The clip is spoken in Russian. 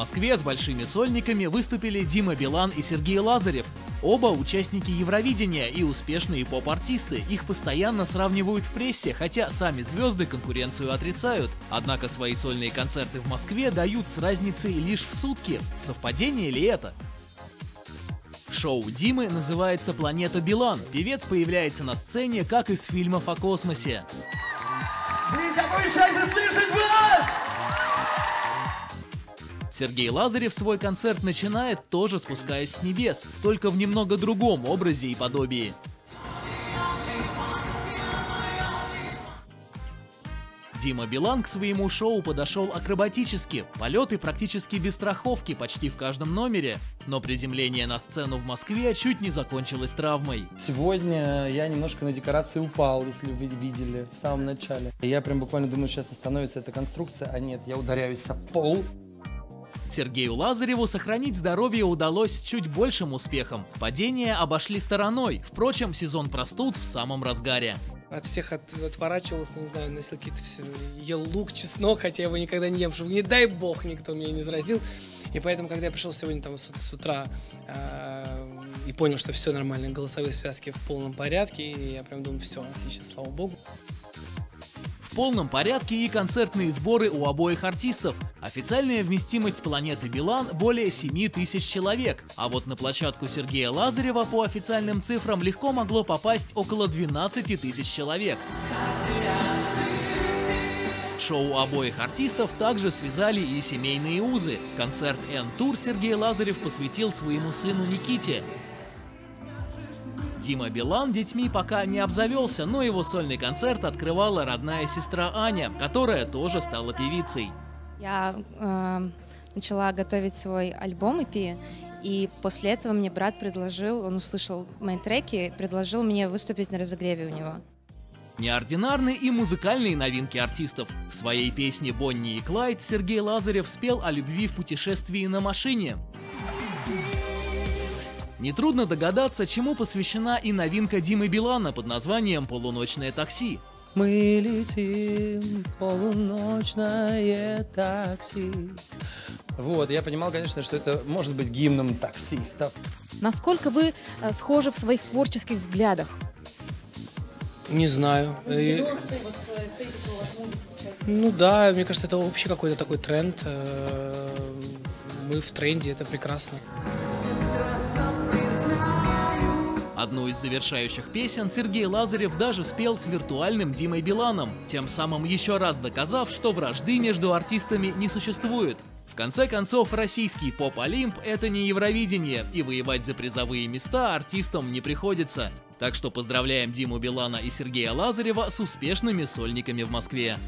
Москве с большими сольниками выступили Дима Билан и Сергей Лазарев. Оба участники Евровидения и успешные поп-артисты. Их постоянно сравнивают в прессе, хотя сами звезды конкуренцию отрицают. Однако свои сольные концерты в Москве дают с разницей лишь в сутки. Совпадение ли это? Шоу Димы называется «Планета Билан». Певец появляется на сцене, как из фильмов о космосе. Блин, какое счастье слышать вас! Сергей Лазарев свой концерт начинает, тоже спускаясь с небес, только в немного другом образе и подобии. Дима Билан к своему шоу подошел акробатически, полеты практически без страховки почти в каждом номере, но приземление на сцену в Москве чуть не закончилось травмой. Сегодня я немножко на декорации упал, если вы видели, в самом начале. Я прям буквально думаю, сейчас остановится эта конструкция, а нет, я ударяюсь о пол, Сергею Лазареву сохранить здоровье удалось чуть большим успехом. Падения обошли стороной. Впрочем, сезон простуд в самом разгаре. От всех от, отворачивался, не знаю, носил какие-то все, ел лук, чеснок, хотя я его никогда не ем, чтобы не дай бог никто меня не заразил. И поэтому, когда я пришел сегодня там с, с утра э, и понял, что все нормально, голосовые связки в полном порядке, и я прям думаю, все, отлично, слава богу. В полном порядке и концертные сборы у обоих артистов. Официальная вместимость планеты Билан более 7 тысяч человек, а вот на площадку Сергея Лазарева по официальным цифрам легко могло попасть около 12 тысяч человек. Шоу обоих артистов также связали и семейные узы. Концерт N-Тур Сергей Лазарев посвятил своему сыну Никите. Дима Билан детьми пока не обзавелся, но его сольный концерт открывала родная сестра Аня, которая тоже стала певицей. Я э, начала готовить свой альбом EP, и после этого мне брат предложил, он услышал мои треки, предложил мне выступить на разогреве у него. Неординарные и музыкальные новинки артистов. В своей песне «Бонни и Клайд» Сергей Лазарев спел о любви в путешествии на машине. Нетрудно догадаться, чему посвящена и новинка Димы Билана под названием «Полуночное такси». Мы летим в полуночное такси. Вот, я понимал, конечно, что это может быть гимном таксистов. Насколько вы э, схожи в своих творческих взглядах? Не знаю. И- Ну да, мне кажется, это вообще какой-то такой тренд. Э, Мы в тренде, это прекрасно. Одну из завершающих песен Сергей Лазарев даже спел с виртуальным Димой Биланом, тем самым еще раз доказав, что вражды между артистами не существует. В конце концов, российский поп-олимп – это не Евровидение, и воевать за призовые места артистам не приходится. Так что поздравляем Диму Билана и Сергея Лазарева с успешными сольниками в Москве.